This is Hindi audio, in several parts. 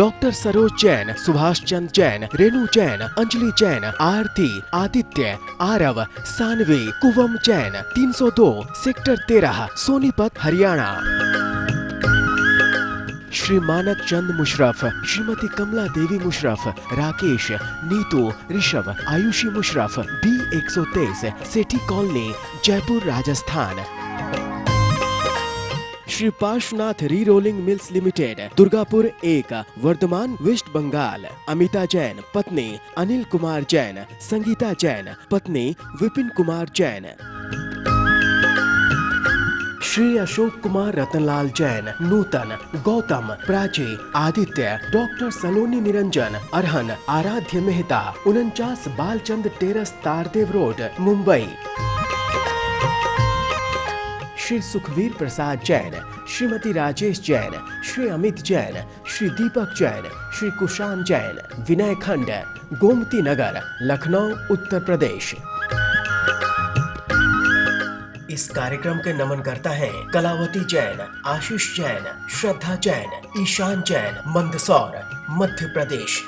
Doctor Saroj Jain Subhash Chand Jain Renu Jain Anjali Jain Aarti, Aditya, Aarav, Saanvi, Kuvam Jain 302 sector 13 Sonipat, Haryana. Shri Manak Chand Musharraf, Shrimati Kamla Devi Musharraf, Rakesh, Neetu, Rishabh, Ayushi Musharraf, B 123 Sethi colony, Jaipur, Rajasthan. Shri Parshvanath rerolling mills limited, Durgapur एक, वर्धमान, वेस्ट बंगाल। अमिता जैन, पत्नी, अनिल कुमार जैन। संगीता जैन, पत्नी, विपिन कुमार जैन। श्री अशोक कुमार रतनलाल जैन, नूतन, गौतम, प्राची, आदित्य, डॉक्टर सलोनी निरंजन, अरहन, आराध्य मेहता, उनचास बालचंद टेरस तारदेव रोड, मुंबई। श्री सुखवीर प्रसाद जैन, श्रीमती राजेश जैन, श्री अमित जैन, श्री दीपक जैन, श्री कुशान जैन, विनय खंड, गोमती नगर, लखनऊ, उत्तर प्रदेश। इस कार्यक्रम के नमन करता है कलावती जैन, आशीष जैन, श्रद्धा जैन, ईशान जैन, मंदसौर, मध्य प्रदेश।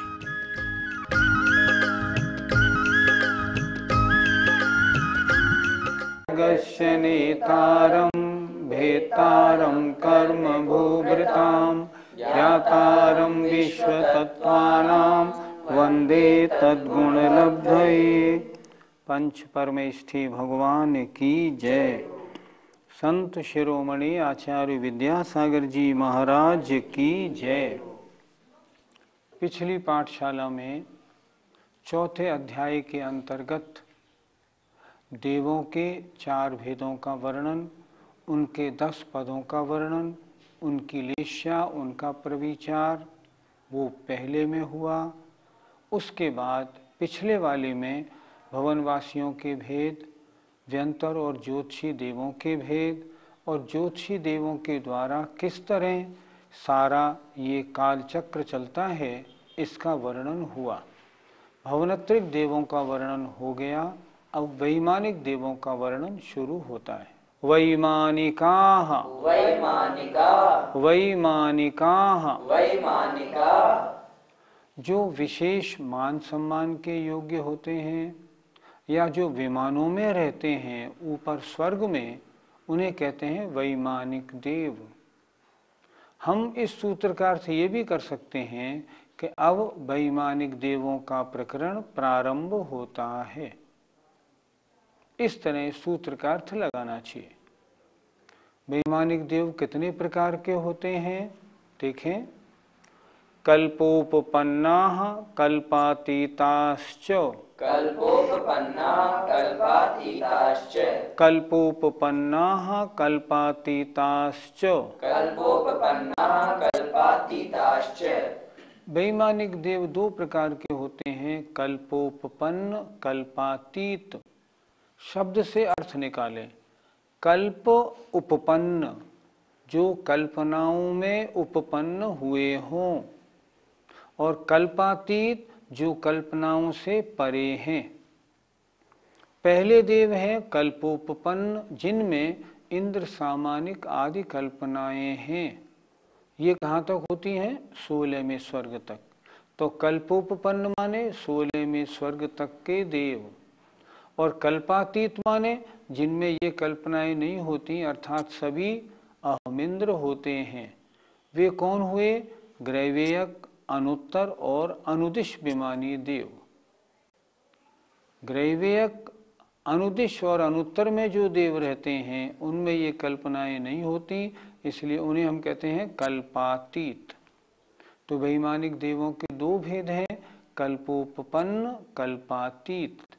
भेतारं कर्म भूभृतां विश्वतत्त्वानां तद्गुणलब्धये। पंच परमेष्ठी भगवान की जय। संत शिरोमणि आचार्य विद्यासागर जी महाराज की जय। पिछली पाठशाला में चौथे अध्याय के अंतर्गत देवों के चार भेदों का वर्णन, उनके दस पदों का वर्णन, उनकी लेश्या, उनका प्रविचार, वो पहले में हुआ। उसके बाद पिछले वाले में भवनवासियों के भेद, व्यंतर और ज्योतिषी देवों के भेद और ज्योतिषी देवों के द्वारा किस तरह सारा ये कालचक्र चलता है, इसका वर्णन हुआ। भवनत्रिक देवों का वर्णन हो गया। अब वैमानिक देवों का वर्णन शुरू होता है। वैमानिका। वैमानिका। वैमानिका वैमानिका जो विशेष मान सम्मान के योग्य होते हैं या जो विमानों में रहते हैं, ऊपर स्वर्ग में, उन्हें कहते हैं वैमानिक देव। हम इस सूत्र का अर्थ ये भी कर सकते हैं कि अब वैमानिक देवों का प्रकरण प्रारंभ होता है। इस तरह सूत्र का अर्थ लगाना चाहिए। वैमानिक देव कितने प्रकार के होते हैं? देखें। कल्पोपन्ना कल्पातीताश्च। कल्पोपन्ना कल्पातीताश्च। कल्पोपपन्ना कल्पातीताश्च। वैमानिक देव दो प्रकार के होते हैं। कल्पोपन्न कल्पातीत। शब्द से अर्थ निकालें। कल्प उपपन्न, जो कल्पनाओं में उपपन्न हुए हों, और कल्पातीत, जो कल्पनाओं से परे हैं। पहले देव हैं कल्पोपन्न जिनमें इंद्र सामानिक आदि कल्पनाएँ हैं। ये कहाँ तक होती हैं? सोलह में स्वर्ग तक। तो कल्पोपन्न माने सोलह में स्वर्ग तक के देव। और कल्पातीत माने, जिनमें ये कल्पनाएँ नहीं होती, अर्थात सभी अहमिंद्र होते हैं। वे कौन हुए? ग्रैवेयक, अनुत्तर और अनुदिश विमानी देव। ग्रैवेयक, अनुदिश और अनुत्तर में जो देव रहते हैं, उनमें ये कल्पनाएँ नहीं होती, इसलिए उन्हें हम कहते हैं कल्पातीत। तो वैमानिक देवों के दो भेद हैं कल्पोपन्न कल्पातीत।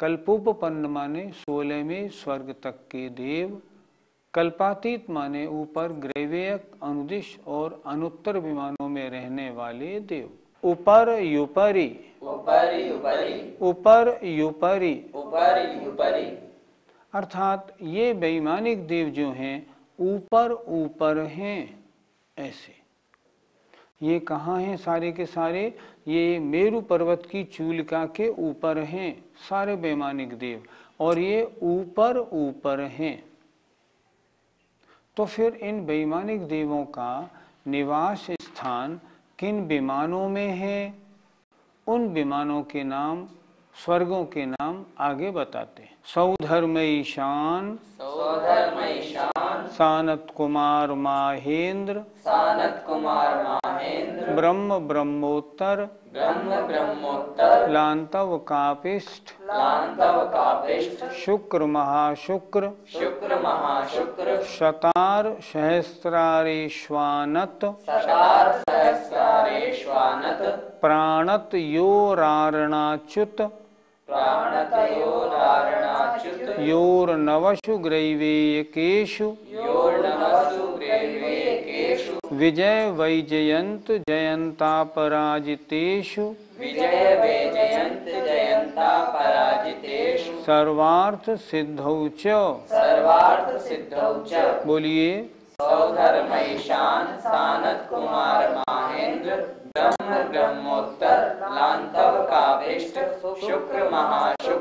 कल्पोपन्न माने सोलहवें स्वर्ग तक के देव कल्पातीत माने ऊपर ग्रैवेयक अनुदिश और अनुत्तर विमानों में रहने वाले देव। ऊपर युपरी। उपरि उपरि ऊपर युपरी। उपरि उपरि अर्थात ये वैमानिक देव जो हैं ऊपर ऊपर हैं ऐसे। ये कहाँ हैं सारे के सारे? ये मेरु पर्वत की चूलिका के ऊपर हैं, सारे वैमानिक देव। और ये ऊपर ऊपर हैं। तो फिर इन वैमानिक देवों का निवास स्थान किन विमानों में है? उन विमानों के नाम, स्वर्गों के नाम आगे बताते हैं। सौधर्म ईशान सौधर्म ईशान सानत कुमार माहेंद्र। सानत कुमार माहेंद्र। ब्रह्म ब्रह्मोत्तर। ब्रह्म ब्रह्मोत्तर। लांतव कापिष्ठ। लांतव कापिष्ठ। शुक्र महाशुक्र। शुक्र महाशुक्र। शतार सहस्रारेश्वानत सतार सहस्रारेश्वानत प्राणत योरारणाच्युत प्राणतयोरारणाच्युत योर्नवशु ग्रैवेयकेषु योर्नवसु ग्रेवेकेषु विजय वैजयंत जयन्ता पराजितेषु। सर्वार्थ सिद्धौ च। सर्वार्थ सिद्धौ च। बोलिए। सौधर्म ईशान सानत कुमार माहेंद्र ब्रह्म ब्रह्मोत्तर लांतव काभिष्ट शुक्र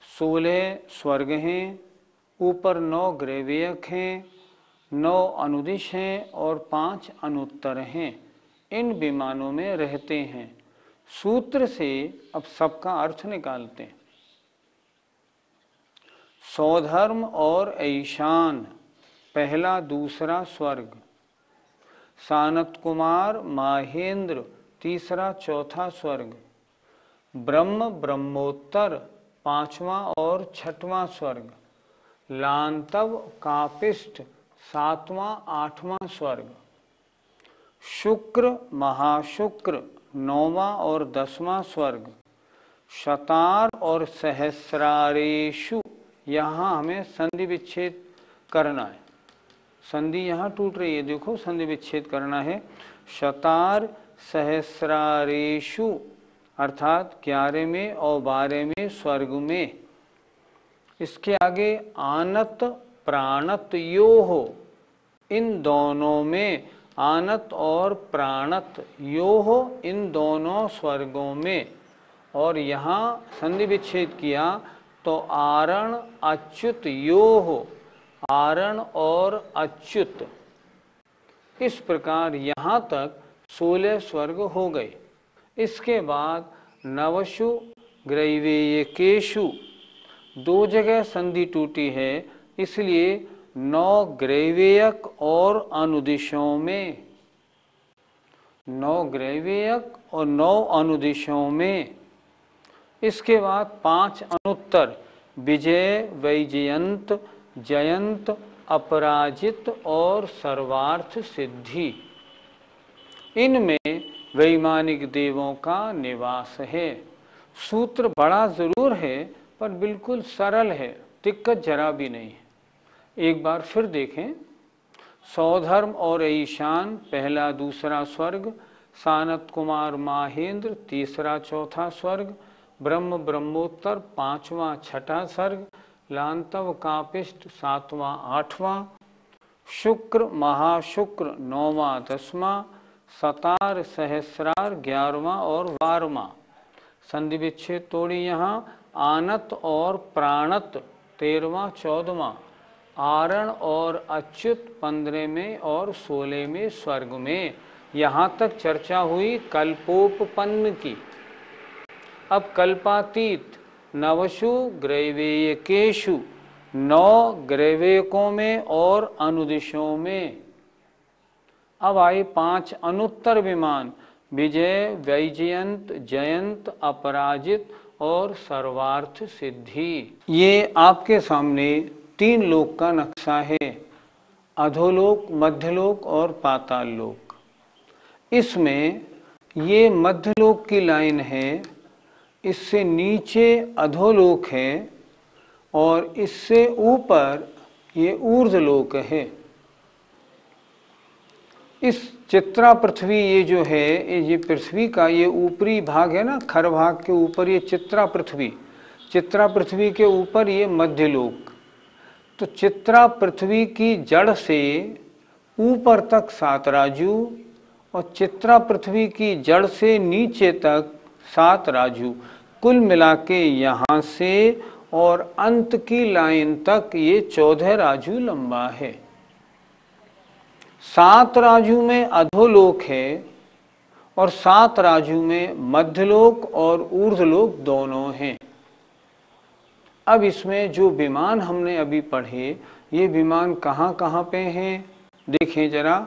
सोलह स्वर्ग हैं, ऊपर नौ ग्रेवियक हैं, नौ अनुदिश हैं और पाँच अनुत्तर हैं। इन विमानों में रहते हैं। सूत्र से अब सबका अर्थ निकालते हैं। सौधर्म और ईशान, पहला दूसरा स्वर्ग। सानत कुमार, माहेंद्र, तीसरा चौथा स्वर्ग। ब्रह्म ब्रह्मोत्तर पांचवा और छठवां स्वर्ग, लांतव कापिष्ठ सातवां, आठवां स्वर्ग। शुक्र, महाशुक्र, नौवां और दसवां स्वर्ग। शतार और सहस्रारेशु, यहाँ हमें संधि विच्छेद करना है। संधि यहाँ टूट रही है, देखो संधि विच्छेद करना है। शतार, सहस्रारेशु अर्थात ग्यारह में और बारह में, स्वर्ग में। इसके आगे आनत, प्राणत यो हो इन दोनों में आनत और प्राणत यो हो इन दोनों स्वर्गों में। और यहाँ संधि विच्छेद किया तो आरण, अच्युत यो हो आरण और अच्युत। इस प्रकार यहाँ तक सोलह स्वर्ग हो गए। इसके बाद नवशु ग्रैवेयकेशु दो जगह संधि टूटी है, इसलिए नौ ग्रैवेयक और अनुदिशों में। नौ ग्रैवेयक और नौ अनुदिशों में। इसके बाद पाँच अनुत्तर, विजय, वैजयंत, जयंत, अपराजित और सर्वार्थ सिद्धि। इनमें वैमानिक देवों का निवास है। सूत्र बड़ा ज़रूर है, पर बिल्कुल सरल है। दिक्कत जरा भी नहीं है। एक बार फिर देखें। सौधर्म और ईशान, पहला दूसरा स्वर्ग, सानत कुमार माहेंद्र, तीसरा चौथा स्वर्ग, ब्रह्म ब्रह्मोत्तर, पांचवा छठा स्वर्ग, लांतव कापिष्ट, सातवां, आठवां, शुक्र, महाशुक्र, नौवां, दसवां सतार सहस्रार ग्यारहवां और बारहवां। संधि विच्छेद तोड़ी यहाँ, आनत और प्राणत तेरहवां, चौदहवां। आरण और अच्युत पंद्रह में और सोलह में स्वर्ग में। यहाँ तक चर्चा हुई कल्पोपन्न की। अब कल्पातीत, नवशु ग्रैवेयकेशु, नौ ग्रैवेयकों में और अनुदिशों में। अब आए पाँच अनुत्तर विमान, विजय, वैजयंत, जयंत, अपराजित और सर्वार्थ सिद्धि। ये आपके सामने तीन लोक का नक्शा है, अधोलोक, मध्यलोक और पाताल लोक इसमें ये मध्यलोक की लाइन है, इससे नीचे अधोलोक है और इससे ऊपर ये ऊर्ध्वलोक है। इस चित्रा पृथ्वी ये जो है, ये पृथ्वी का ये ऊपरी भाग है ना, खर भाग के ऊपर ये चित्रा पृथ्वी। चित्रा पृथ्वी के ऊपर ये मध्यलोक तो चित्रा पृथ्वी की जड़ से ऊपर तक सात राजू और चित्रा पृथ्वी की जड़ से नीचे तक सात राजू। कुल मिला के यहाँ से और अंत की लाइन तक ये चौदह राजू लंबा है। सात राजू में अधोलोक है और सात राजू में मध्यलोक और ऊर्धलोक दोनों हैं। अब इसमें जो विमान हमने अभी पढ़े, ये विमान कहाँ कहाँ पे हैं? देखें जरा,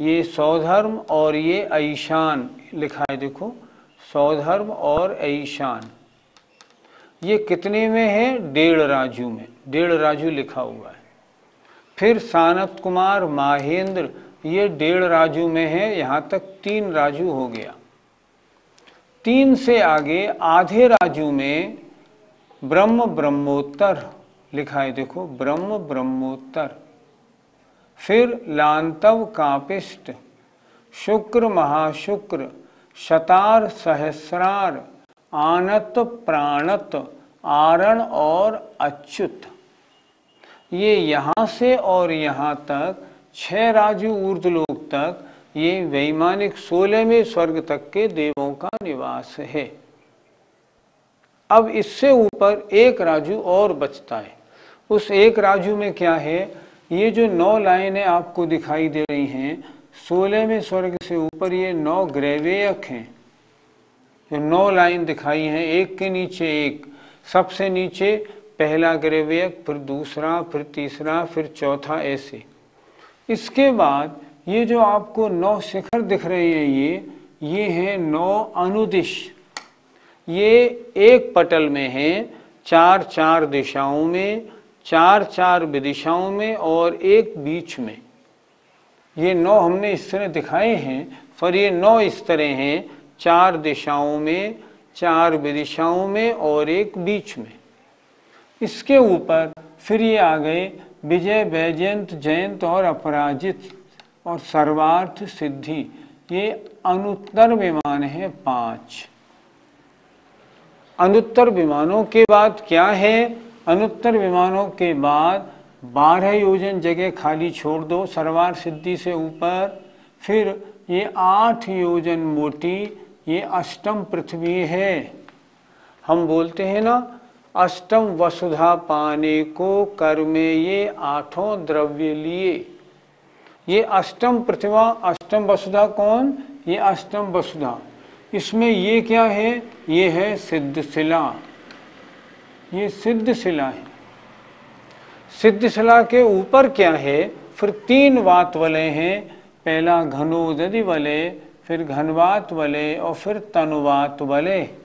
ये सौधर्म और ये ऐशान लिखा है देखो, सौधर्म और ऐशान। ये कितने में है? डेढ़ राजू में, डेढ़ राजू लिखा हुआ है। फिर सानत कुमार, माहेंद्र, ये डेढ़ राजू में है, यहाँ तक तीन राजू हो गया। तीन से आगे आधे राजू में ब्रह्म ब्रह्मोत्तर लिखा है देखो, ब्रह्म ब्रह्मोत्तर। फिर लांतव कापिष्ट, शुक्र महाशुक्र, शतार सहस्रार, आनत प्राणत, आरण और अच्युत। ये यहाँ से और यहाँ तक, छह राजू ऊर्धलोक तक, ये वैमानिक सोलहवें स्वर्ग तक के देवों का निवास है। अब इससे ऊपर एक राजू और बचता है। उस एक राजू में क्या है? ये जो नौ लाइनें आपको दिखाई दे रही हैं, सोलहवें स्वर्ग से ऊपर ये नौ ग्रेवेयक हैं। जो नौ लाइन दिखाई हैं, एक के नीचे एक, सबसे नीचे पहला ग्रेवेयक, फिर दूसरा, फिर तीसरा, फिर चौथा, ऐसे। इसके बाद ये जो आपको नौ शिखर दिख रहे हैं ये ये हैं नौ अनुदिश। ये एक पटल में हैं, चार चार दिशाओं में, चार चार विदिशाओं में और एक बीच में। ये नौ हमने इस तरह दिखाए हैं, पर ये नौ इस तरह हैं, चार दिशाओं में, चार विदिशाओं में और एक बीच में। इसके ऊपर फिर ये आ गए विजय, वैजयंत, जयंत और अपराजित और सर्वार्थ सिद्धि। ये अनुत्तर विमान है पाँच। अनुत्तर विमानों के बाद क्या है? अनुत्तर विमानों के बाद बारह योजन जगह खाली छोड़ दो सर्वार सिद्धि से ऊपर। फिर ये आठ योजन मोटी, ये अष्टम पृथ्वी है। हम बोलते हैं ना अष्टम वसुधा पाने को कर में ये आठों द्रव्य लिए। ये अष्टम प्रतिमा, अष्टम वसुधा कौन? ये अष्टम वसुधा। इसमें ये क्या है? ये है सिद्ध शिला। ये सिद्ध शिला है। सिद्ध शिला के ऊपर क्या है? फिर तीन वात वाले हैं। पहला घनोदधि वाले, फिर घनवात वाले और फिर तनुवात वाले।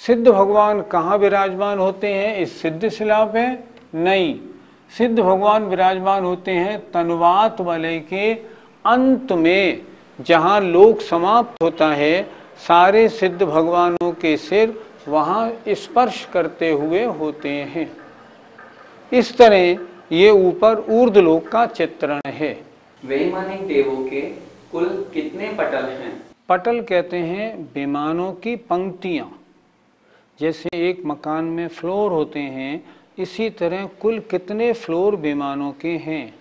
सिद्ध भगवान कहाँ विराजमान होते हैं? इस सिद्ध शिला पे नहीं। सिद्ध भगवान विराजमान होते हैं तनुवात वाले के अंत में जहाँ लोक समाप्त होता है सारे सिद्ध भगवानों के सिर वहाँ स्पर्श करते हुए होते हैं। इस तरह ये ऊपर ऊर्धलोक का चित्रण है। वैमानिक देवों के कुल कितने पटल हैं? पटल कहते हैं विमानों की पंक्तियाँ। जैसे एक मकान में फ्लोर होते हैं, इसी तरह कुल कितने फ्लोर विमानों के हैं?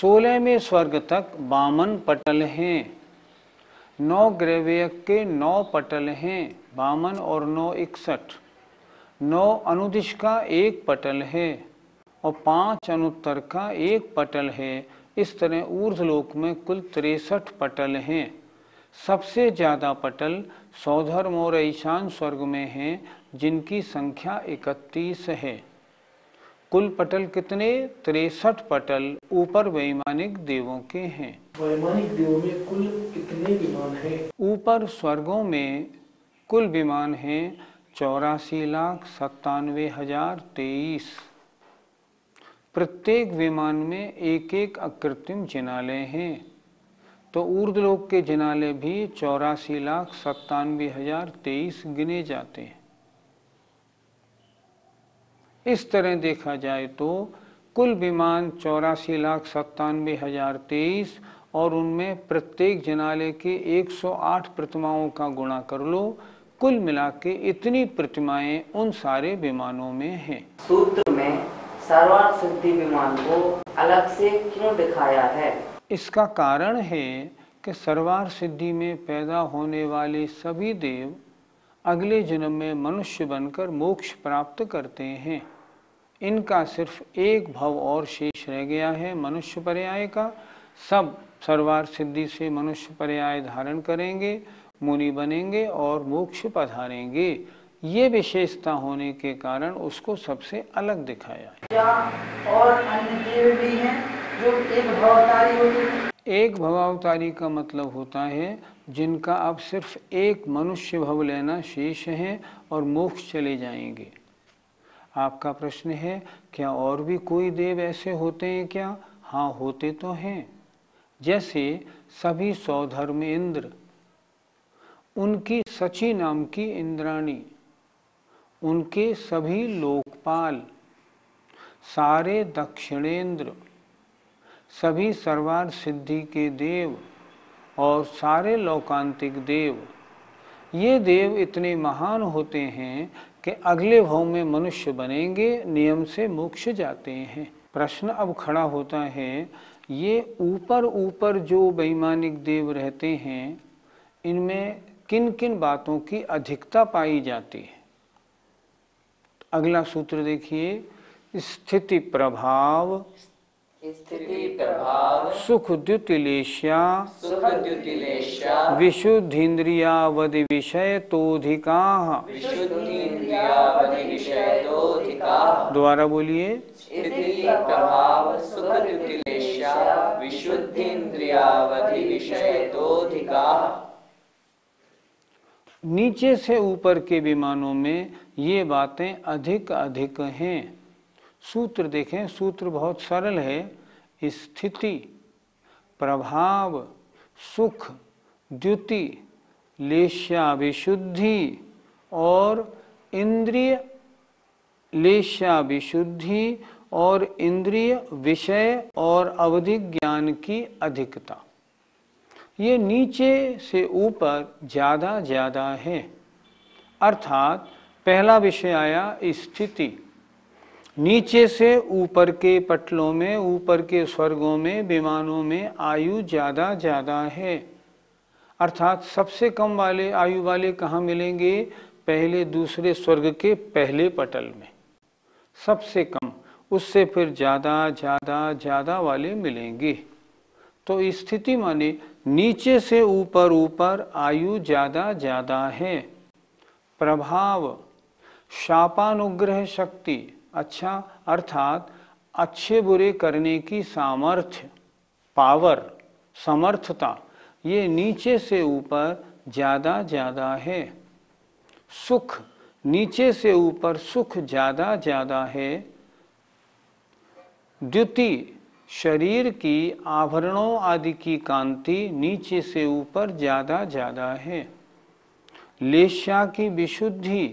सोलह में स्वर्ग तक बामन पटल हैं। नौ ग्रेवेयक के नौ पटल हैं, बामन और नौ इकसठ। नौ अनुदिश का एक पटल है और पाँच अनुत्तर का एक पटल है। इस तरह ऊर्धलोक में कुल तिरसठ पटल हैं। सबसे ज़्यादा पटल सौधर्म और ईशान स्वर्ग में हैं जिनकी संख्या इकतीस है। कुल पटल कितने? तिरसठ पटल ऊपर वैमानिक देवों के हैं। वैमानिक देवों में कुल कितने विमान हैं? ऊपर स्वर्गों में कुल विमान हैं चौरासी लाख सत्तानवे हज़ार तेईस। प्रत्येक विमान में एक एक अकृत्रिम जिनालय हैं। तो ऊर्धलोक के जिनालय भी चौरासी लाख सत्तानवे हज़ार तेईस गिने जाते हैं। इस तरह देखा जाए तो कुल विमान चौरासी लाख सत्तानवे हज़ार तेईस और उनमें प्रत्येक जनाले के 108 प्रतिमाओं का गुणा कर लो, कुल मिला के इतनी प्रतिमाएँ उन सारे विमानों में हैं। सूत्र में सर्वार्थ सिद्धि विमान को अलग से क्यों दिखाया है? इसका कारण है कि सर्वार सिद्धि में पैदा होने वाले सभी देव अगले जन्म में मनुष्य बनकर मोक्ष प्राप्त करते हैं। इनका सिर्फ़ एक भव और शेष रह गया है, मनुष्य पर्याय का। सब सर्वार सिद्धि से मनुष्य पर्याय धारण करेंगे, मुनि बनेंगे और मोक्ष पधारेंगे। ये विशेषता होने के कारण उसको सबसे अलग दिखाया है। और अन्य देव भी हैं जो एक भवतारी होते एक भवावतारी का मतलब होता है, जिनका अब सिर्फ़ एक मनुष्य भव लेना शेष है और मोक्ष चले जाएँगे। आपका प्रश्न है, क्या और भी कोई देव ऐसे होते हैं क्या? हाँ होते तो हैं। जैसे सभी सौधर्म इंद्र, उनकी सची नाम की इंद्राणी, उनके सभी लोकपाल, सारे दक्षिणेंद्र सभी सर्वार सिद्धि के देव और सारे लौकांतिक देव। ये देव इतने महान होते हैं कि अगले भाव में मनुष्य बनेंगे, नियम से मोक्ष जाते हैं। प्रश्न अब खड़ा होता है, ये ऊपर ऊपर जो वैमानिक देव रहते हैं, इनमें किन किन बातों की अधिकता पाई जाती है? अगला सूत्र देखिए, स्थिति प्रभाव। सुख द्युतिलेश्या सुख द्युतिलेशा विशुद्धीन्द्रियावधि विषय तोधिका विशुद्धीन्द्रियावधि विषयतोधिका द्वारा बोलिए। स्थिति प्रभाव सुख द्युतिलेशा विशुद्धीन्द्रियावधि विषयतोधिका नीचे से ऊपर के विमानों में ये बातें अधिक अधिक हैं। सूत्र देखें, सूत्र बहुत सरल है। स्थिति, प्रभाव, सुख, द्युति लेश्या विशुद्धि और इंद्रिय लेश्या विशुद्धि और इंद्रिय विषय और अवधि ज्ञान की अधिकता। ये नीचे से ऊपर ज़्यादा ज़्यादा है। अर्थात, पहला विषय आया स्थिति। नीचे से ऊपर के पटलों में, ऊपर के स्वर्गों में, विमानों में आयु ज़्यादा ज़्यादा है। अर्थात सबसे कम वाले, आयु वाले कहाँ मिलेंगे? पहले दूसरे स्वर्ग के पहले पटल में। सबसे कम, उससे फिर ज़्यादा ज़्यादा ज़्यादा वाले मिलेंगे। तो स्थिति माने नीचे से ऊपर ऊपर आयु ज़्यादा ज़्यादा है। प्रभाव, शापानुग्रह शक्ति। अच्छा अर्थात अच्छे बुरे करने की सामर्थ्य, पावर, समर्थता, ये नीचे से ऊपर ज़्यादा ज़्यादा है। सुख, नीचे से ऊपर सुख ज़्यादा ज़्यादा है। द्युति, शरीर की आभरणों आदि की कांति नीचे से ऊपर ज़्यादा ज़्यादा है। लेशा की विशुद्धि,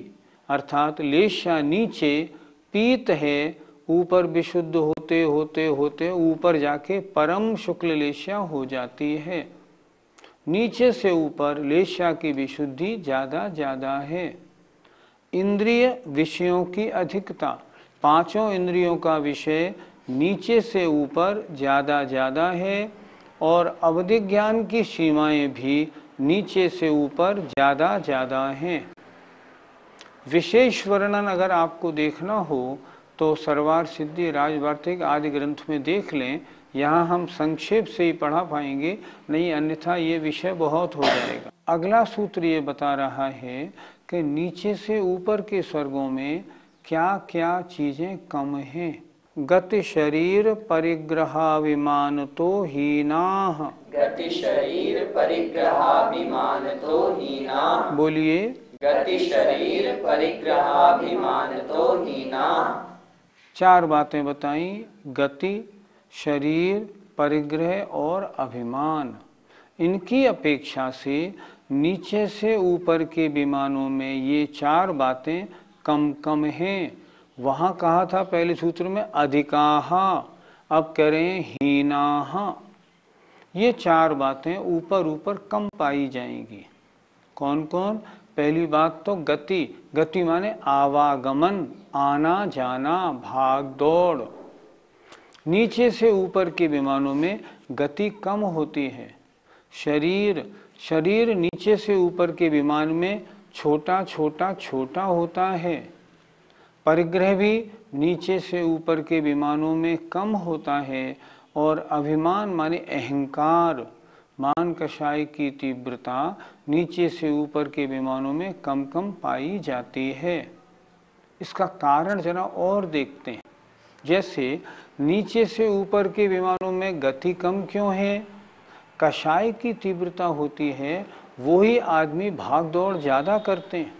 अर्थात लेशा नीचे पीत है, ऊपर विशुद्ध होते होते होते, ऊपर जाके परम शुक्ल लेश्या हो जाती है। नीचे से ऊपर लेश्या की विशुद्धि ज़्यादा ज़्यादा है। इंद्रिय विषयों की अधिकता, पाँचों इंद्रियों का विषय नीचे से ऊपर ज़्यादा ज़्यादा है और अवधि ज्ञान की सीमाएँ भी नीचे से ऊपर ज़्यादा ज़्यादा हैं। विशेष वर्णन अगर आपको देखना हो तो सरवार सिद्धि राजवार्तिक आदि ग्रंथ में देख लें। यहाँ हम संक्षेप से ही पढ़ा पाएँगे नहीं अन्यथा ये विषय बहुत हो जाएगा। अगला सूत्र ये बता रहा है कि नीचे से ऊपर के स्वर्गों में क्या क्या चीज़ें कम हैं? गति शरीर परिग्रह विमान तो हीना। गति शरीर परिग्रहाभिमान तो हीना। बोलिए। गति शरीर परिग्रहाभिमान तो हीना। चार बातें बताई, गति, शरीर, परिग्रह और अभिमान। इनकी अपेक्षा से नीचे से ऊपर के विमानों में ये चार बातें कम कम हैं। वहाँ कहा था पहले सूत्र में, अधिकाहा। अब कह रहे हैं हीनाहा। ये चार बातें ऊपर ऊपर कम पाई जाएँगी। कौन कौन? पहली बात तो गति। गति माने आवागमन, आना, जाना, भाग, दौड़। नीचे से ऊपर के विमानों में गति कम होती है। शरीर शरीर नीचे से ऊपर के विमान में छोटा छोटा छोटा होता है। परिग्रह भी नीचे से ऊपर के विमानों में कम होता है और अभिमान माने अहंकार। मान कषाय की तीव्रता नीचे से ऊपर के विमानों में कम कम पाई जाती है। इसका कारण जरा और देखते हैं। जैसे, नीचे से ऊपर के विमानों में गति कम क्यों है? कषाय की तीव्रता होती है वही आदमी भाग दौड़ ज़्यादा करते हैं।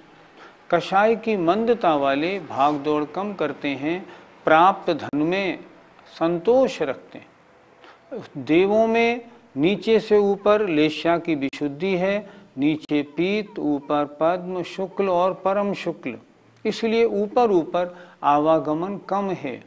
कषाय की मंदता वाले भाग दौड़ कम करते हैं, प्राप्त धन में संतोष रखते हैं। देवों में नीचे से ऊपर लेशा की विशुद्धि है, नीचे पीत, ऊपर पद्म, शुक्ल और परम शुक्ल। इसलिए ऊपर ऊपर आवागमन कम है।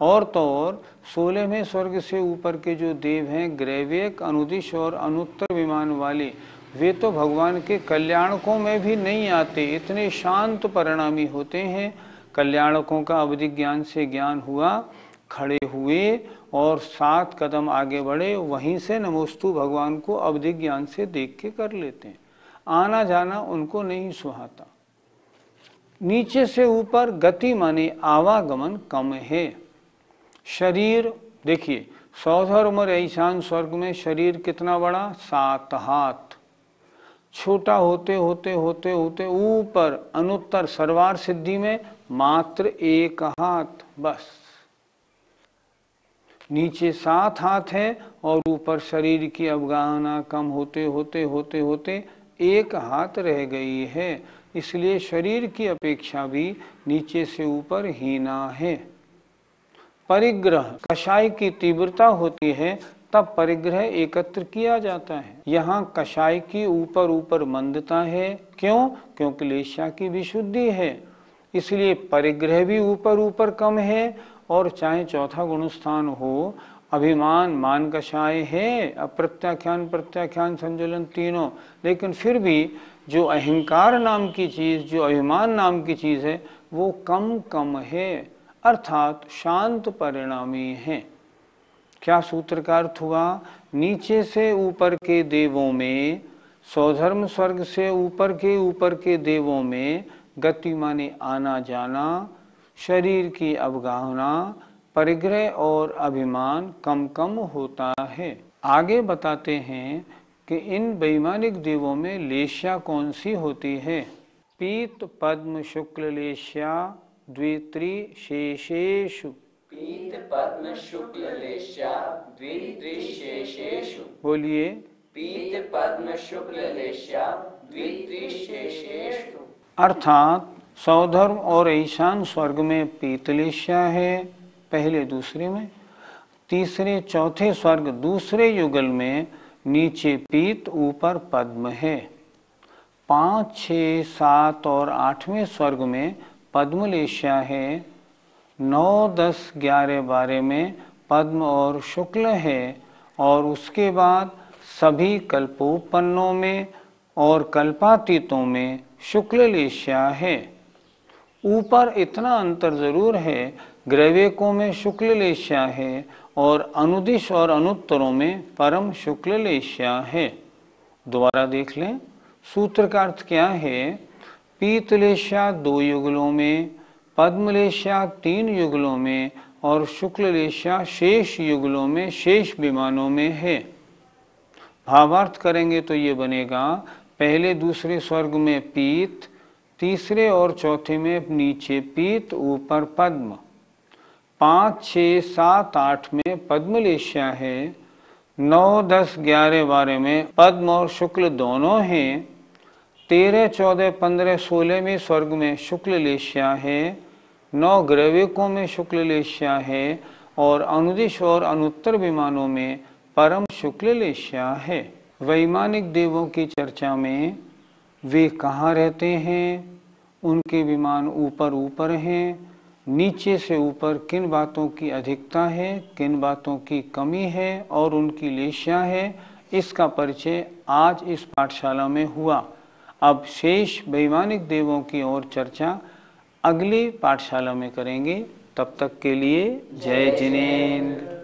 और तो और, सोलहवें स्वर्ग से ऊपर के जो देव हैं ग्रैवेक अनुदिश और अनुत्तर विमान वाले, वे तो भगवान के कल्याणकों में भी नहीं आते, इतने शांत परिणामी होते हैं। कल्याणकों का अवधि ज्ञान से ज्ञान हुआ खड़े हुए और सात कदम आगे बढ़े, वहीं से नमोस्तु भगवान को अवधि ज्ञान से देख के कर लेते हैं। आना जाना उनको नहीं सुहाता। नीचे से ऊपर गति माने आवागमन कम है। शरीर, देखिए सौधर्म ईशान स्वर्ग में शरीर कितना बड़ा? सात हाथ। छोटा होते होते होते होते ऊपर अनुत्तर सरवार सिद्धि में मात्र एक हाथ, बस। नीचे सात हाथ है और ऊपर शरीर की अवगाहना कम होते होते होते होते एक हाथ रह गई है। इसलिए शरीर की अपेक्षा भी नीचे से ऊपर हीना है। परिग्रह, कषाय की तीव्रता होती है, तब परिग्रह एकत्र किया जाता है। यहाँ कषाय की ऊपर ऊपर मंदता है। क्यों? क्योंकि लेशा की विशुद्धि है। इसलिए परिग्रह भी ऊपर ऊपर कम है और चाहे चौथा गुणस्थान हो, अभिमान मान कषाय है, अप्रत्याख्यान, प्रत्याख्यान, संजुलन तीनों। लेकिन फिर भी जो अहंकार नाम की चीज़, जो अभिमान नाम की चीज़ है, वो कम कम है, अर्थात शांत परिणामी है। क्या सूत्र का अर्थ हुआ नीचे से ऊपर के देवों में सौधर्म स्वर्ग से ऊपर के ऊपर के देवों में गति माने आना जाना शरीर की अवगाहना परिग्रह और अभिमान कम कम होता है। आगे बताते हैं कि इन वैमानिक देवों में लेश्या कौन सी होती है? पीत पद्म शुक्ल लेश्या द्वित्री शेषेशु। पीत पद्म शुक्ल लेशा द्वित्रिशेषेषु बोलिए। पीत पद्म शुक्ल लेशा द्वित्रिशेषेषु अर्थात सौधर्म और ईशान स्वर्ग में पीतलेश्या है, पहले दूसरे में। तीसरे, चौथे स्वर्ग, दूसरे युगल में नीचे पीत, ऊपर पद्म है। पाँच छ सात और आठवें स्वर्ग में पद्मलेश्या है। नौ, दस, ग्यारह, बारह में पद्म और शुक्ल है और उसके बाद सभी कल्पोपन्नों में और कल्पातीतों में शुक्ल है। ऊपर इतना अंतर ज़रूर है, ग्रैवेकों में शुक्ल लेश्या है और अनुदिश और अनुत्तरों में परम शुक्ल लेश्या है। दोबारा देख लें, सूत्र का अर्थ क्या है? पीतलेश्या दो युगलों में, पद्मलेश्या तीन युगलों में और शुक्ललेश्या शेष युगलों में, शेष विमानों में है। भावार्थ करेंगे तो ये बनेगा, पहले दूसरे स्वर्ग में पीत तीसरे और चौथे में नीचे पीत, ऊपर पद्म। पाँच, छ, सात, आठ में पद्मलेश्या है। नौ, दस, ग्यारह, बारह में पद्म और शुक्ल दोनों हैं। तेरह, चौदह, पंद्रह, सोलह में स्वर्ग में शुक्ल लेश्या है। नौ ग्रविकों में शुक्ल लेश्या है और अनुदिश और अनुत्तर विमानों में परम शुक्ल लेश्या है। वैमानिक देवों की चर्चा में वे कहाँ रहते हैं? उनके विमान ऊपर ऊपर हैं। नीचे से ऊपर किन बातों की अधिकता है, किन बातों की कमी है और उनकी लेशियाँ है, इसका परिचय आज इस पाठशाला में हुआ। अब शेष वैमानिक देवों की ओर चर्चा अगली पाठशाला में करेंगे। तब तक के लिए जय Jinendra.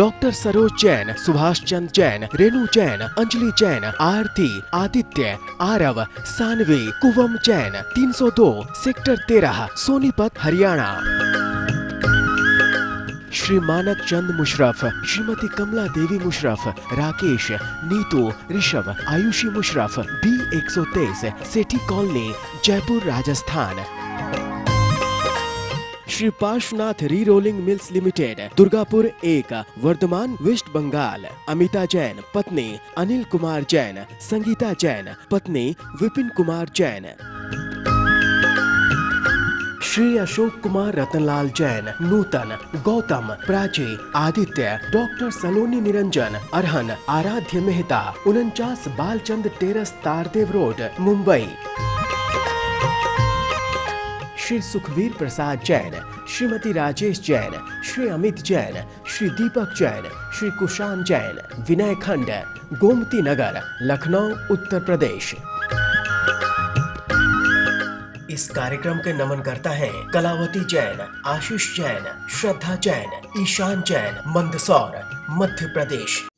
Doctor Saroj Jain Subhash Chand Jain Renu Jain Anjali Jain Aarti, Aditya, Aarav, Saanvi, Kuvam Jain 302 sector 13 Sonipat, Haryana. Shri Manak Chand Musharraf, Shrimati Kamla Devi Musharraf, Rakesh, Neetu, Rishabh, Ayushi Musharraf, B 123 Sethi colony, Jaipur, Rajasthan. Shri Parshvanath rerolling mills limited, Durgapur एक, वर्धमान, वेस्ट बंगाल। अमिता जैन, पत्नी, अनिल कुमार जैन। संगीता जैन, पत्नी, विपिन कुमार जैन। श्री अशोक कुमार रतनलाल जैन, नूतन, गौतम, प्राची, आदित्य, डॉक्टर सलोनी निरंजन, अरहन, आराध्य मेहता, उनचास बालचंद टेरस तारदेव रोड, मुंबई। श्री सुखवीर प्रसाद जैन, श्रीमती राजेश जैन, श्री अमित जैन, श्री दीपक जैन, श्री कुशान जैन, विनय खंड, गोमती नगर, लखनऊ, उत्तर प्रदेश। इस कार्यक्रम के नमन करता है कलावती जैन, आशीष जैन, श्रद्धा जैन, ईशान जैन, मंदसौर, मध्य प्रदेश।